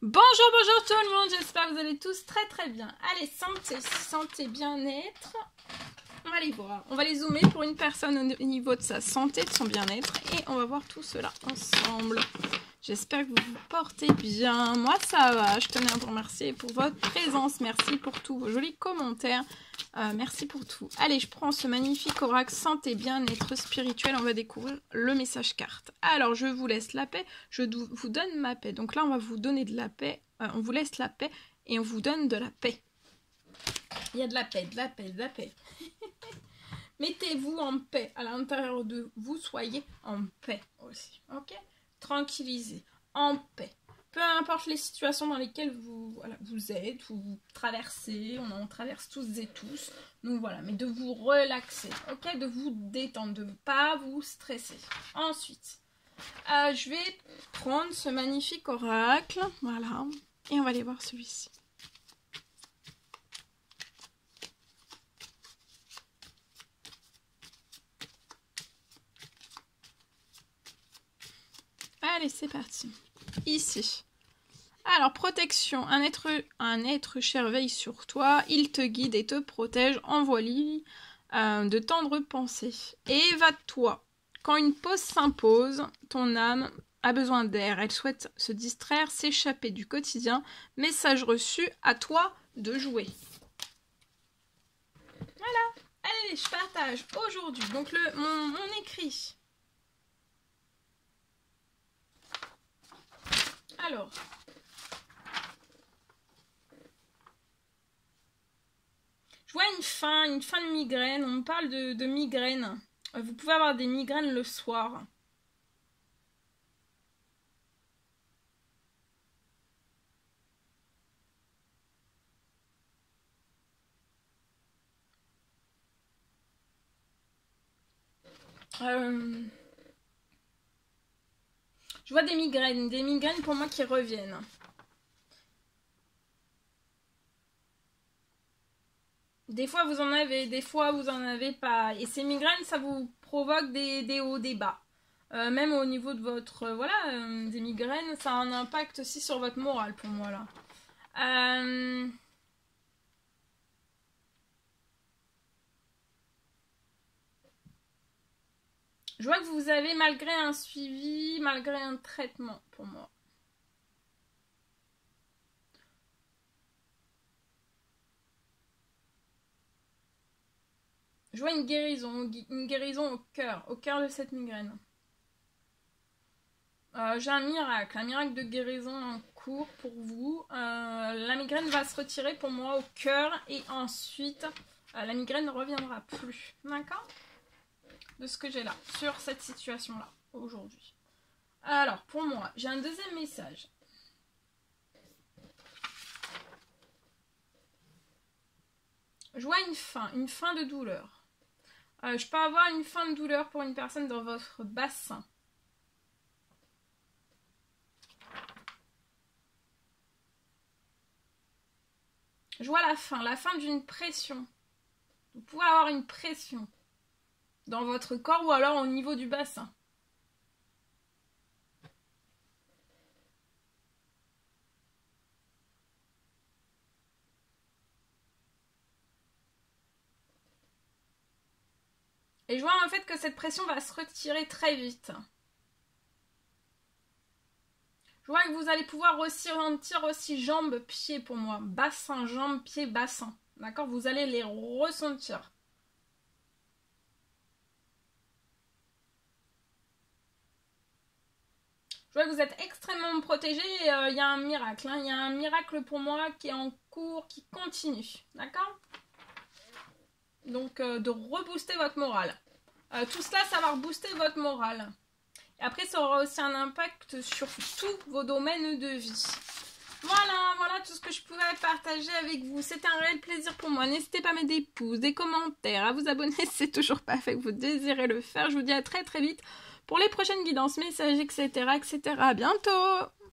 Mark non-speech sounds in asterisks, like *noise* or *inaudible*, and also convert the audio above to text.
Bonjour, bonjour tout le monde, j'espère que vous allez tous très très bien. Allez, santé, santé, bien-être. On va les voir. On va les zoomer pour une personne au niveau de sa santé, de son bien-être. Et on va voir tout cela ensemble. J'espère que vous vous portez bien. Moi, ça va. Je tenais à vous remercier pour votre présence. Merci pour tous vos jolis commentaires. Euh, merci pour tout. Allez, je prends ce magnifique oracle santé, bien-être spirituel. On va découvrir le message carte. Alors, je vous laisse la paix. Je vous donne ma paix. Donc là, on va vous donner de la paix. Euh, on vous laisse la paix et on vous donne de la paix. Il y a de la paix, de la paix, de la paix. *laughs* Mettez-vous en paix à l'intérieur de vous. Soyez en paix aussi. Ok? Tranquillisez. En paix peu importe les situations dans lesquelles vous, vous êtes ou vous traversez, on en traverse tous et tous. Donc voilà, mais de vous relaxer, ok? De vous détendre, de ne pas vous stresser. Ensuite, euh, je vais prendre ce magnifique oracle, voilà, et on va aller voir celui-ci. Allez, c'est parti ici. Alors, protection. Un être, un être cher veille sur toi. Il te guide et te protège. Envoie-lui euh, de tendres pensées. Et évade-toi. Quand une pause s'impose, ton âme a besoin d'air. Elle souhaite se distraire, s'échapper du quotidien. Message reçu, à toi de jouer. Voilà. Allez, je partage aujourd'hui. Donc, le, mon écrit. Je vois une fin, une fin de migraine. On parle de, de migraine. Euh, vous pouvez avoir des migraines le soir. Euh, je vois des migraines, des migraines pour moi qui reviennent. Des fois vous en avez, des fois vous en avez pas. Et ces migraines, ça vous provoque des, hauts, des bas. Euh, même au niveau de votre... Euh, voilà, euh, des migraines, ça a un impact aussi sur votre morale pour moi là. Je vois que vous avez malgré un suivi, malgré un traitement pour moi. Je vois une guérison, une guérison au cœur, au cœur de cette migraine. Euh, j'ai un miracle, un miracle de guérison en cours pour vous. Euh, la migraine va se retirer pour moi au cœur et ensuite euh, la migraine ne reviendra plus. D'accord? De ce que j'ai là, sur cette situation-là, aujourd'hui. Alors, pour moi, j'ai un deuxième message. Je vois une fin, une fin de douleur. Euh, je peux avoir une fin de douleur pour une personne dans votre bassin. Je vois la fin, la fin d'une pression. Vous pouvez avoir une pression dans votre corps ou alors au niveau du bassin. Et je vois en fait que cette pression va se retirer très vite. Je vois que vous allez pouvoir aussi sentir aussi jambes, pieds pour moi. Bassin, jambes, pieds, bassin. D'accord? Vous allez les ressentir. Je vois que vous êtes extrêmement protégé. Euh, il y a un miracle. Hein. Il y a un miracle pour moi qui est en cours, qui continue. D'accord? Donc, euh, de rebooster votre morale. Euh, tout cela, ça va rebooster votre morale. Après, ça aura aussi un impact sur tous vos domaines de vie. Voilà, voilà tout ce que je pouvais partager avec vous. C'était un réel plaisir pour moi. N'hésitez pas à mettre des pouces, des commentaires, à vous abonner *laughs* c'est toujours pas fait que vous désirez le faire. Je vous dis à très très vite pour les prochaines guidances, messages, etc. etc. À bientôt